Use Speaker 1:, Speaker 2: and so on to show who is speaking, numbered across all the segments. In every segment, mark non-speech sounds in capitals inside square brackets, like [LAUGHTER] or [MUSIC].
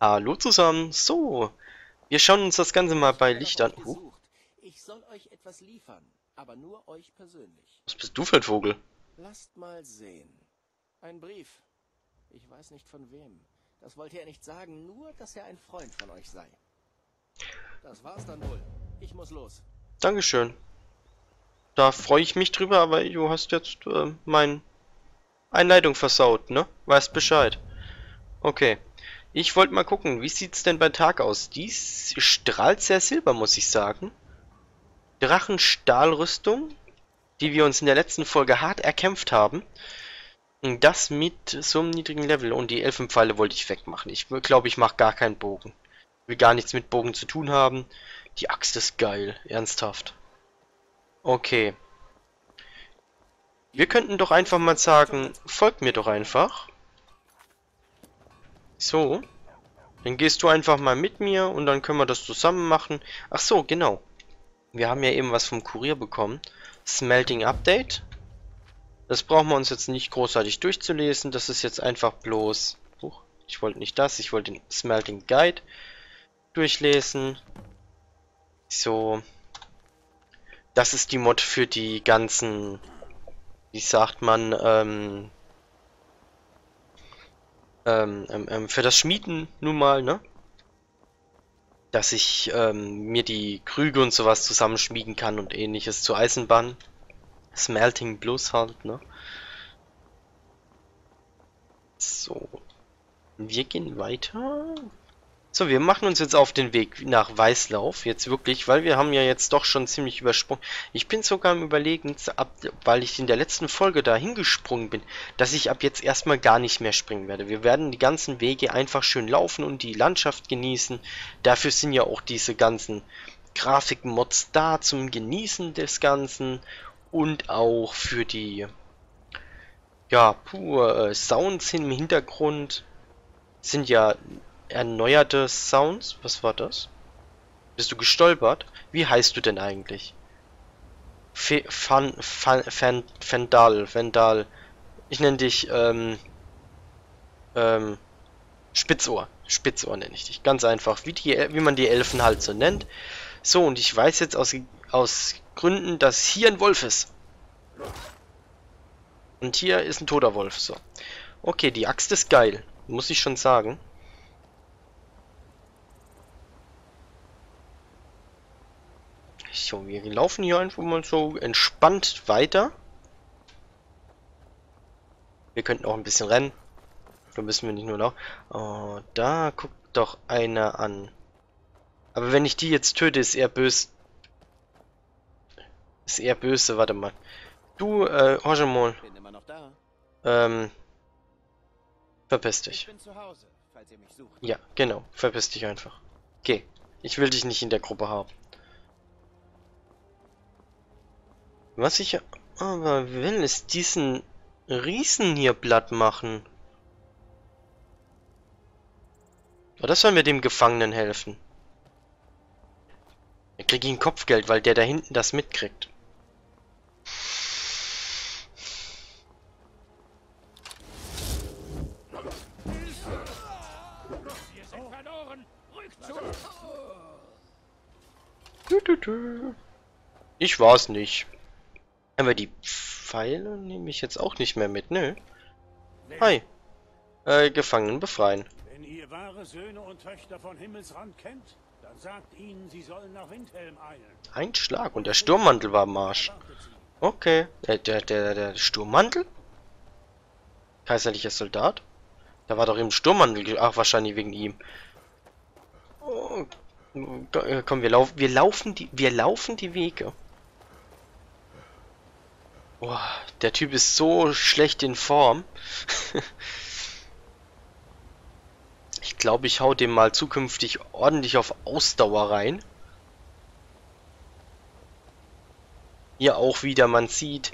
Speaker 1: Hallo zusammen. So, wir schauen uns das Ganze mal bei Licht an. Uh,
Speaker 2: Ich soll euch etwas liefern, aber nur euch persönlich.
Speaker 1: was bist du für ein Vogel?
Speaker 2: Lasst mal sehen. Ein Brief. Ich weiß nicht von wem. Das wollte er nicht sagen, nur dass er ein Freund von euch sei. Das war's dann wohl. Ich muss los.
Speaker 1: Dankeschön. Da freue ich mich drüber, aber du hast jetzt äh, mein Einleitung versaut, ne? Weißt Bescheid. Okay. Ich wollte mal gucken, wie sieht's denn bei Tag aus? Dies strahlt sehr silber, muss ich sagen. Drachenstahlrüstung, die wir uns in der letzten Folge hart erkämpft haben. Und Das mit so einem niedrigen Level. Und die Elfenpfeile wollte ich wegmachen. Ich glaube, ich mache gar keinen Bogen. Will gar nichts mit Bogen zu tun haben. Die Axt ist geil. Ernsthaft. Okay. Wir könnten doch einfach mal sagen, folgt mir doch einfach. So. Dann gehst du einfach mal mit mir und dann können wir das zusammen machen. Ach so, genau. Wir haben ja eben was vom Kurier bekommen. Smelting Update. Das brauchen wir uns jetzt nicht großartig durchzulesen. Das ist jetzt einfach bloß... Huch, ich wollte nicht das, ich wollte den Smelting Guide durchlesen. So. Das ist die Mod für die ganzen... Wie sagt man, ähm... Ähm, ähm, ähm, für das Schmieden nun mal, ne? Dass ich ähm, mir die Krüge und sowas zusammenschmieden kann und ähnliches zur Eisenbahn. Smelting Plus halt, ne? So. Wir gehen weiter. So, wir machen uns jetzt auf den Weg nach Weißlauf. Jetzt wirklich, weil wir haben ja jetzt doch schon ziemlich übersprungen. Ich bin sogar am überlegen, ab, weil ich in der letzten Folge da hingesprungen bin, dass ich ab jetzt erstmal gar nicht mehr springen werde. Wir werden die ganzen Wege einfach schön laufen und die Landschaft genießen. Dafür sind ja auch diese ganzen Grafikmods da zum Genießen des Ganzen und auch für die ja, pur äh, Sounds im Hintergrund sind ja erneuerte Sounds. Was war das? Bist du gestolpert? Wie heißt du denn eigentlich? Fe Fan, Fan, Fan, Fendal, Fendal. Ich nenne dich, ähm, ähm, Spitzohr. Spitzohr nenne ich dich. Ganz einfach, wie, die, wie man die Elfen halt so nennt. So, und ich weiß jetzt aus, aus Gründen, dass hier ein Wolf ist. Und hier ist ein toter Wolf, so. Okay, die Axt ist geil, muss ich schon sagen. So, wir laufen hier einfach mal so entspannt weiter. Wir könnten auch ein bisschen rennen. Da müssen wir nicht nur noch. Oh, da guckt doch einer an. Aber wenn ich die jetzt töte, ist er böse. Ist er böse, warte mal. Du, äh,
Speaker 2: da.
Speaker 1: Ähm. Verpiss
Speaker 2: Ich
Speaker 1: dich.
Speaker 2: Hause.
Speaker 1: Ja, genau. Verpiss dich einfach. Geh. Ich will dich nicht in der Gruppe haben. Was ich aber will, ist diesen Riesen hier platt machen. Oder sollen wir dem Gefangenen helfen? Er kriegt ihn Kopfgeld, weil der da hinten das mitkriegt. Ich war's nicht. Aber die Pfeile nehme ich jetzt auch nicht mehr mit, nö. Hi. Äh, Gefangenen befreien.
Speaker 3: Wenn ihr wahre Söhne und Töchter von Himmelsrand kennt, dann sagt ihnen, sie sollen nach Windhelm eilen.
Speaker 1: Ein Schlag und der Sturmmantel war am Arsch. Okay. Äh, der, der, der Sturmmantel? Kaiserlicher Soldat? Da war doch eben Sturmmantel. Ach, wahrscheinlich wegen ihm. Oh, äh, komm, wir laufen, wir laufen die, wir laufen die Wege. Boah, der Typ ist so schlecht in Form. [LAUGHS] ich glaube, ich hau dem mal zukünftig ordentlich auf Ausdauer rein. Hier auch wieder, man sieht,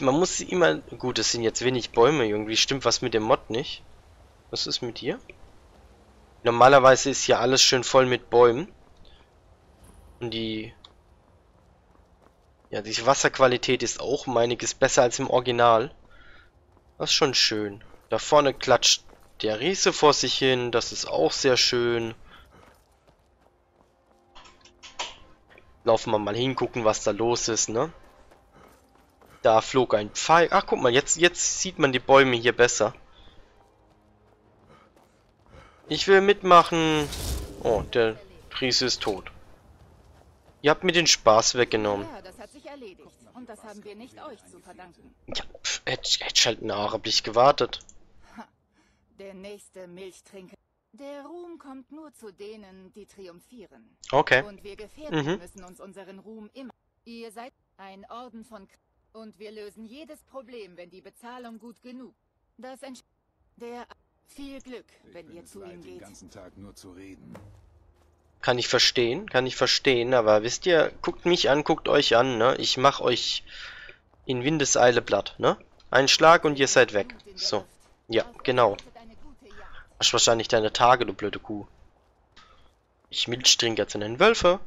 Speaker 1: man muss immer, gut, es sind jetzt wenig Bäume, irgendwie stimmt was mit dem Mod nicht. Was ist mit dir? Normalerweise ist hier alles schön voll mit Bäumen. Und die, ja, die Wasserqualität ist auch um einiges besser als im Original. Das ist schon schön. Da vorne klatscht der Riese vor sich hin. Das ist auch sehr schön. Laufen wir mal hin, gucken, was da los ist, ne? Da flog ein Pfeil. Ach, guck mal, jetzt, jetzt sieht man die Bäume hier besser. Ich will mitmachen. Oh, der Riese ist tot. Ihr habt mir den Spaß weggenommen.
Speaker 4: Ja, erledigt. Und das haben wir nicht euch zu verdanken.
Speaker 1: Ja, hätte hätt ich halt einen Augenblick gewartet.
Speaker 4: Der nächste Milchtrinker. Der Ruhm kommt nur zu denen, die triumphieren.
Speaker 1: Okay.
Speaker 4: Und wir Gefährten
Speaker 1: Mhm.
Speaker 4: müssen uns unseren Ruhm immer. Ihr seid ein Orden von K und wir lösen jedes Problem, wenn die Bezahlung gut genug. Das entsch der viel Glück, wenn ihr zu ihm
Speaker 5: den
Speaker 4: geht.
Speaker 5: ganzen Tag nur zu reden.
Speaker 1: Kann ich verstehen, kann ich verstehen, aber wisst ihr, guckt mich an, guckt euch an, ne? Ich mach euch in Windeseile platt, ne? Ein Schlag und ihr seid weg.
Speaker 4: In
Speaker 1: So. Ja, genau. Hast wahrscheinlich deine Tage, du blöde Kuh. Ich Milchtrinker zu nennen Wölfe.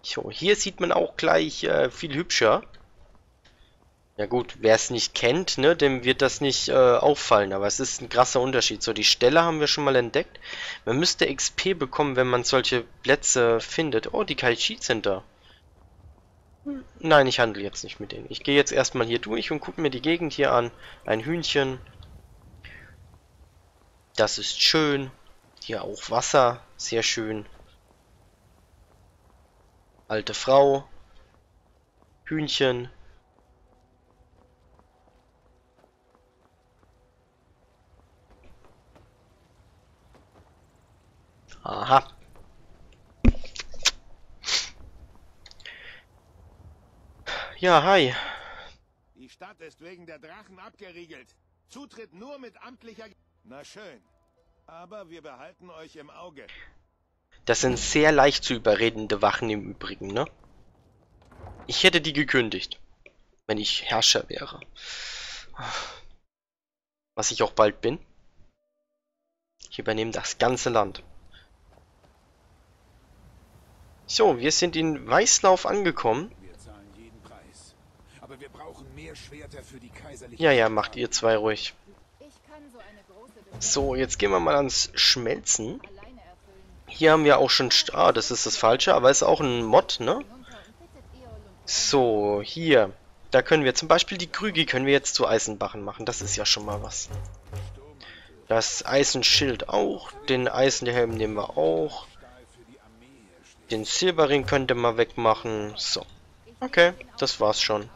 Speaker 1: So, hier sieht man auch gleich äh, viel hübscher. Ja gut, wer es nicht kennt, ne, dem wird das nicht äh, auffallen, aber es ist ein krasser Unterschied. So, die Stelle haben wir schon mal entdeckt. Man müsste XP bekommen, wenn man solche Plätze findet. Oh, die Kaichi sind da. Nein, ich handle jetzt nicht mit denen. Ich gehe jetzt erstmal hier durch und gucke mir die Gegend hier an. Ein Hühnchen. Das ist schön. Hier auch Wasser. Sehr schön. Alte Frau. Hühnchen. Aha. Ja, hi.
Speaker 5: Die Stadt ist wegen der Drachen abgeriegelt. Zutritt nur mit amtlicher... Na schön. Aber wir behalten euch im Auge.
Speaker 1: Das sind sehr leicht zu überredende Wachen im Übrigen, ne? Ich hätte die gekündigt, wenn ich Herrscher wäre. Was ich auch bald bin. Ich übernehme das ganze Land. So, wir sind in Weißlauf angekommen.
Speaker 5: Wir zahlen jeden Preis. Aber wir brauchen mehr Schwerter für die kaiserliche...
Speaker 1: Ja, ja, macht ihr zwei ruhig.
Speaker 4: So
Speaker 1: jetzt gehen wir mal ans Schmelzen. Hier haben wir auch schon... St ah, das ist das Falsche, aber ist auch ein Mod, ne? So, hier. Da können wir zum Beispiel die Krüge können wir jetzt zu Eisenbachen machen. Das ist ja schon mal was. Das Eisenschild auch. Den Eisenhelm nehmen wir auch. Den Silberring könnte man wegmachen. So. Okay, das war's schon.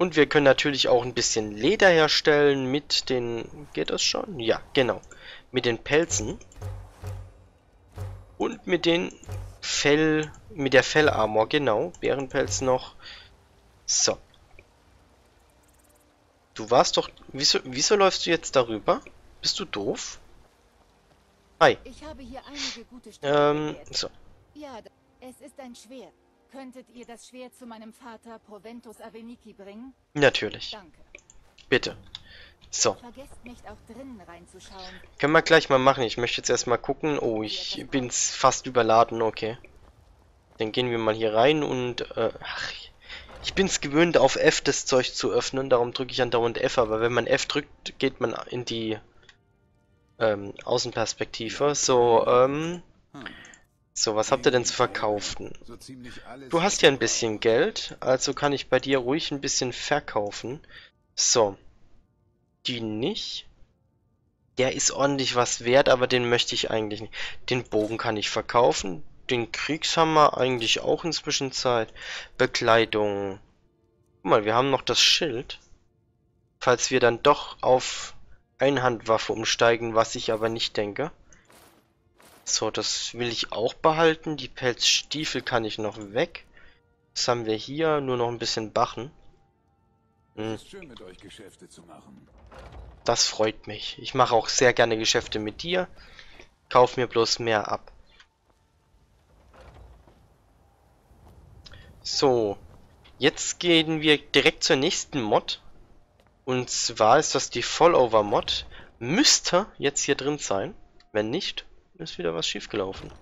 Speaker 1: Und wir können natürlich auch ein bisschen Leder herstellen mit den... Geht das schon? Ja, genau. Mit den Pelzen. Und mit den Fell... Mit der Fellarmor, genau. Bärenpelz noch. So. Du warst doch... Wieso, wieso läufst du jetzt darüber? Bist du doof? Hi.
Speaker 4: Ich habe hier einige gute Stücke
Speaker 1: Ähm, so.
Speaker 4: Ja, es ist ein Schwert. Könntet ihr das Schwert zu meinem Vater Proventus Aveniki bringen?
Speaker 1: Natürlich.
Speaker 4: Danke.
Speaker 1: Bitte. So.
Speaker 4: Vergesst nicht auch drinnen reinzuschauen.
Speaker 1: Können wir gleich mal machen. Ich möchte jetzt erstmal gucken. Oh, ich bin fast überladen. Okay. Dann gehen wir mal hier rein und... Äh, ach, ich bin's gewöhnt, auf F das Zeug zu öffnen. Darum drücke ich andauernd F. Aber wenn man F drückt, geht man in die ähm, Außenperspektive. So, ähm... So, was habt ihr denn zu verkaufen? Du hast ja ein bisschen Geld, also kann ich bei dir ruhig ein bisschen verkaufen. So. Die nicht. Der ist ordentlich was wert, aber den möchte ich eigentlich nicht. Den Bogen kann ich verkaufen. Den Kriegshammer eigentlich auch inzwischen Zeit. Bekleidung. Guck mal, wir haben noch das Schild. Falls wir dann doch auf Einhandwaffe umsteigen, was ich aber nicht denke. So, das will ich auch behalten. Die Pelzstiefel kann ich noch weg. Was haben wir hier? Nur noch ein bisschen Bachen. Hm,
Speaker 5: Es ist schön, mit euch Geschäfte zu machen.
Speaker 1: das freut mich. Ich mache auch sehr gerne Geschäfte mit dir. Kauf mir bloß mehr ab. So, jetzt gehen wir direkt zur nächsten Mod. Und zwar ist das die Follover Mod. Müsste jetzt hier drin sein. Wenn nicht, ist wieder was schiefgelaufen.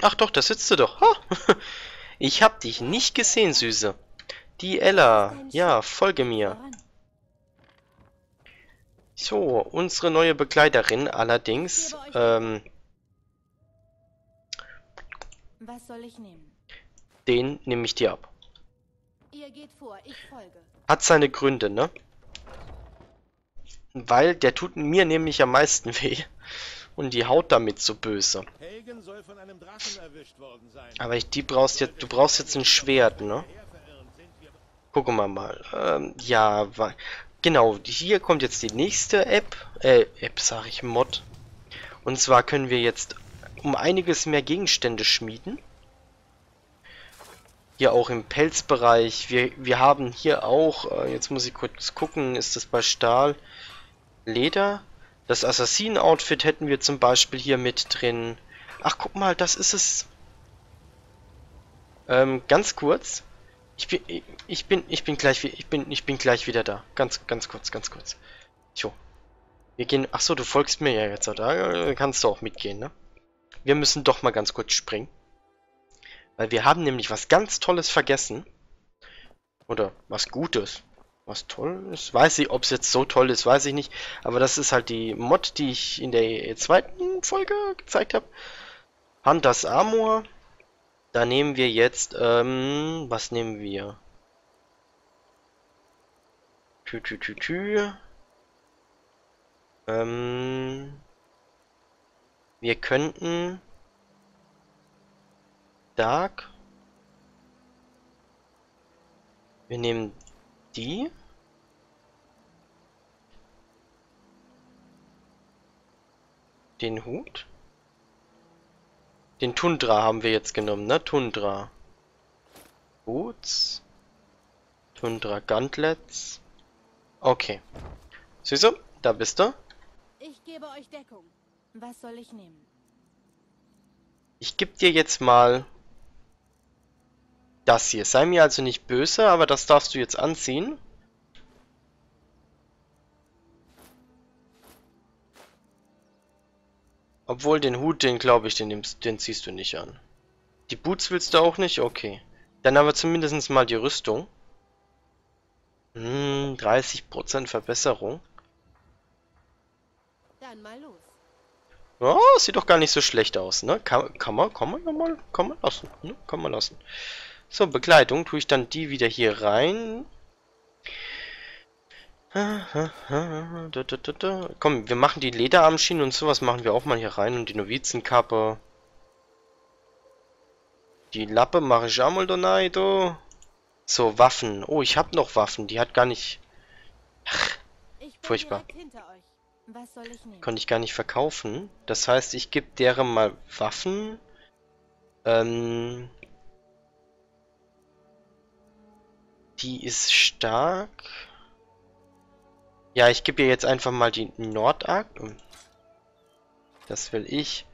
Speaker 1: Ach doch, da sitzt du doch. Ha! [LAUGHS] Ich hab dich nicht gesehen, Süße. Die Ella. Ja, folge mir. So, unsere neue Begleiterin allerdings. Ähm,
Speaker 4: Was soll ich nehmen?
Speaker 1: den nehme ich dir ab.
Speaker 4: Ihr geht vor, ich folge.
Speaker 1: Hat seine Gründe, ne? Weil der tut mir nämlich am meisten [LAUGHS] weh. Und die haut damit so böse.
Speaker 5: Hagen soll von einem Drachen erwischt worden sein.
Speaker 1: Aber ich, die brauchst jetzt, du brauchst jetzt ein Schwert, ne? Gucken wir mal. Ähm, ja, genau. Hier kommt jetzt die nächste App. Äh, App sage ich, Mod. Und zwar können wir jetzt um einiges mehr Gegenstände schmieden. Hier auch im Pelzbereich. Wir, wir haben hier auch, äh, jetzt muss ich kurz gucken, ist das bei Stahl Leder? Das Assassinen-Outfit hätten wir zum Beispiel hier mit drin. Ach, guck mal, das ist es. Ähm, ganz kurz. Ich bin, ich- bin, ich bin gleich, ich bin, ich bin gleich wieder da. Ganz, ganz kurz, ganz kurz. So. Wir gehen, ach so, du folgst mir ja jetzt? Äh, Kannst du auch mitgehen, ne? Wir müssen doch mal ganz kurz springen. Weil wir haben nämlich was ganz Tolles vergessen. Oder was Gutes. Was toll ist. Weiß ich, ob es jetzt so toll ist, weiß ich nicht. Aber das ist halt die Mod, die ich in der zweiten Folge gezeigt habe. Hunters Armor. Da nehmen wir jetzt, ähm, was nehmen wir? Tü, tü, tü, tü. Ähm, wir könnten Dark. Wir nehmen die. Den Hut. Den Tundra haben wir jetzt genommen, ne? Tundra. Boots. Tundra Gauntlets. Okay. Du? Da bist du.
Speaker 4: Ich gebe euch Deckung. Was soll ich nehmen?
Speaker 1: Ich geb dir jetzt mal das hier. Sei mir also nicht böse, aber das darfst du jetzt anziehen. Obwohl den Hut, den glaube ich, den, nimmst, den ziehst du nicht an. Die Boots willst du auch nicht? Okay. Dann aber zumindest mal die Rüstung. Hm, 30% Verbesserung.
Speaker 4: Dann mal los.
Speaker 1: Ja, sieht doch gar nicht so schlecht aus, ne? Kann, kann man, kann man ja mal, kann man lassen, ne? Kann man lassen. So, Bekleidung, tue ich dann die wieder hier rein. Komm, wir machen die Lederarmschienen und sowas machen wir auch mal hier rein und die Novizenkappe. Die Lappe mache ich du. So, Waffen. Oh, ich habe noch Waffen, die hat gar nicht...
Speaker 4: Ich bin
Speaker 1: Furchtbar.
Speaker 4: ich?
Speaker 1: Konnte ich gar nicht verkaufen. Das heißt, ich gebe deren mal Waffen. Ähm. Die ist stark. Ja, ich gebe ihr jetzt einfach mal die Nordark. Das will ich.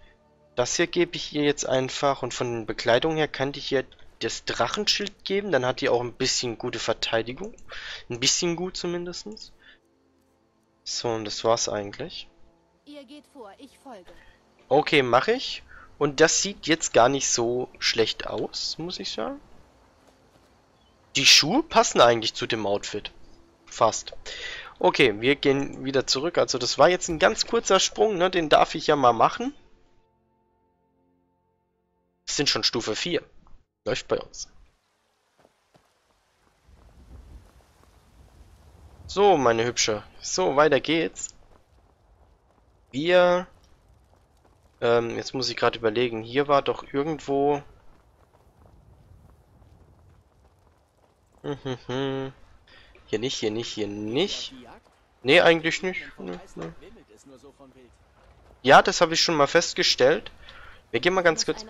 Speaker 1: Das hier gebe ich ihr jetzt einfach. Und von den Bekleidungen her kann ich ihr das Drachenschild geben. Dann hat die auch ein bisschen gute Verteidigung. Ein bisschen gut zumindestens. So, und das war's eigentlich.
Speaker 4: Ihr geht vor, ich folge.
Speaker 1: Okay, mache ich. Und das sieht jetzt gar nicht so schlecht aus, muss ich sagen. Die Schuhe passen eigentlich zu dem Outfit. Fast. Okay, wir gehen wieder zurück. Also das war jetzt ein ganz kurzer Sprung, ne? Den darf ich ja mal machen. Wir sind schon Stufe 4. Läuft bei uns. So, meine Hübsche. So, weiter geht's. Wir... Ähm, jetzt muss ich gerade überlegen. Hier war doch irgendwo... Mhm, mhm. Hier nicht, hier nicht, hier nicht. Nee, eigentlich nicht. Nee, nee. Ja, das habe ich schon mal festgestellt. Wir gehen mal ganz kurz...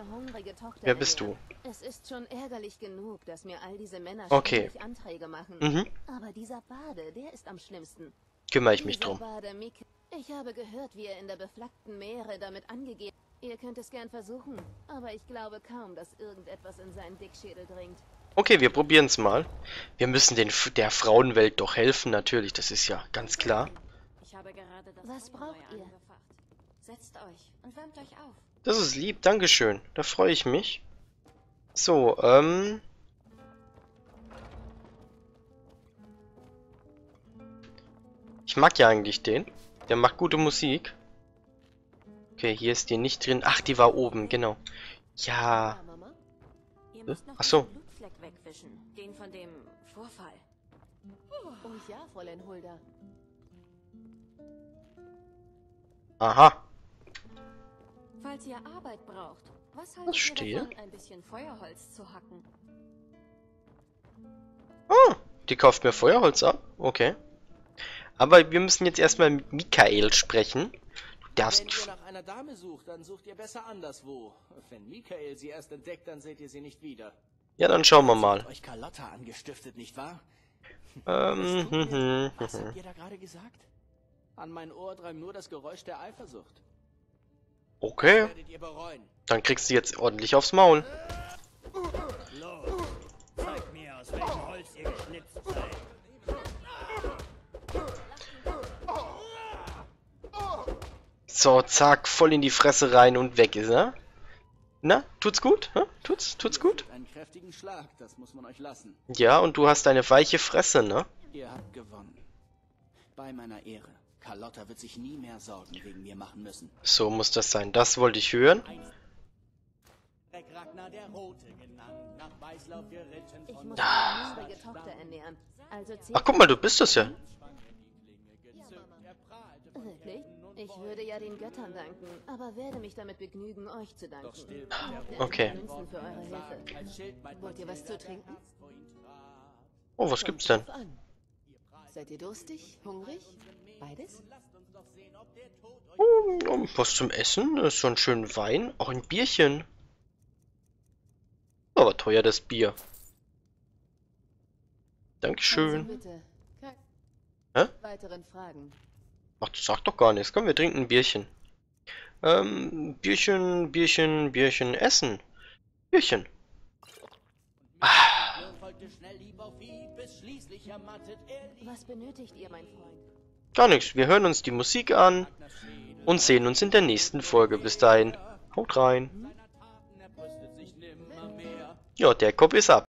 Speaker 1: Wer bist
Speaker 6: ernähren. Es ist schon ärgerlich genug, dass mir all diese Männer
Speaker 1: Okay.
Speaker 6: Anträge machen.
Speaker 1: Mhm,
Speaker 6: Aber dieser Bade, der ist am schlimmsten.
Speaker 1: kümmere ich mich drum.
Speaker 6: Bade ich habe gehört, wie er in der beflaggten Meere damit angegeben. Ihr könnt es gern versuchen, aber ich glaube kaum, dass irgendetwas in seinen Dickschädel dringt.
Speaker 1: Okay, wir probieren es mal. Wir müssen den, F- der Frauenwelt doch helfen, natürlich. Das ist ja ganz klar.
Speaker 6: Ich habe gerade das Was braucht ihr? angefacht. Setzt euch und wärmt euch auf.
Speaker 1: Das ist lieb, Dankeschön. Da freue ich mich. So, ähm... Ich mag ja eigentlich den. Der macht gute Musik. Okay, hier ist die nicht drin. Ach, die war oben, genau. Ja.
Speaker 6: Noch
Speaker 1: Ach so.
Speaker 6: den von dem Vorfall.
Speaker 7: Oh ja, Fräulein Hulda.
Speaker 1: Aha.
Speaker 6: Falls ihr Arbeit braucht, was haltet ihr
Speaker 1: stehe.
Speaker 6: davon, ein bisschen Feuerholz zu hacken?
Speaker 1: Oh, die kauft mir Feuerholz ab. Okay. Aber wir müssen jetzt erstmal mit Michael sprechen. Darfst...
Speaker 2: Wenn ihr nach einer Dame sucht, dann sucht ihr besser anderswo. Wenn Michael sie erst entdeckt, dann seht ihr sie nicht wieder.
Speaker 1: Ja, dann schauen wir mal.
Speaker 2: euch Carlotta angestiftet, nicht wahr?
Speaker 1: Ähm, hm, hm,
Speaker 2: leid. Was
Speaker 1: hm.
Speaker 2: habt ihr da gerade gesagt? An mein Ohr drang nur das Geräusch der Eifersucht.
Speaker 1: Okay, dann kriegst du jetzt ordentlich aufs Maul.
Speaker 3: Los, zeigt mir, aus welchem Holz ihr geschnitzt seid.
Speaker 1: So, zack, voll in die Fresse rein und weg ist er. Na, tut's gut? Hä? Tut's, tut's gut?
Speaker 2: Einen kräftigen Schlag, das muss man euch lassen.
Speaker 1: Ja, und du hast eine weiche Fresse, ne?
Speaker 2: Ihr habt gewonnen. Bei meiner Ehre. Carlotta wird sich nie mehr Sorgen wegen mir machen müssen.
Speaker 1: So muss das sein. Das wollte ich hören.
Speaker 3: Ragnar der Rote genannt, nach Weißlauf geritten
Speaker 6: Ich
Speaker 3: von
Speaker 6: muss meine mündige Tochter ernähren. Also
Speaker 1: Ach, guck mal, du bist das ja.
Speaker 6: Wirklich? Ich würde ja den Göttern danken, aber werde mich damit begnügen, euch zu danken.
Speaker 1: Okay.
Speaker 6: Münzen für eure Hilfe. Wollt ihr was zu trinken?
Speaker 1: Oh, was gibt's denn?
Speaker 7: Seid ihr durstig? Hungrig? Beides?
Speaker 1: Oh, oh, was zum Essen? Das ist so ein schönen Wein. Auch ein Bierchen. Aber teuer das Bier. Dankeschön.
Speaker 7: Also bitte.
Speaker 1: Hä?
Speaker 7: weiteren Fragen.
Speaker 1: Ach, das sagt doch gar nichts. Komm, wir trinken ein Bierchen. Ähm, Bierchen, Bierchen, Bierchen, Essen. Bierchen.
Speaker 3: er lieb
Speaker 6: Was benötigt ihr, mein Freund?
Speaker 1: Gar nichts. Wir hören uns die Musik an und sehen uns in der nächsten Folge. Bis dahin. Haut rein.
Speaker 3: mehr.
Speaker 1: Ja, der Kopf ist ab.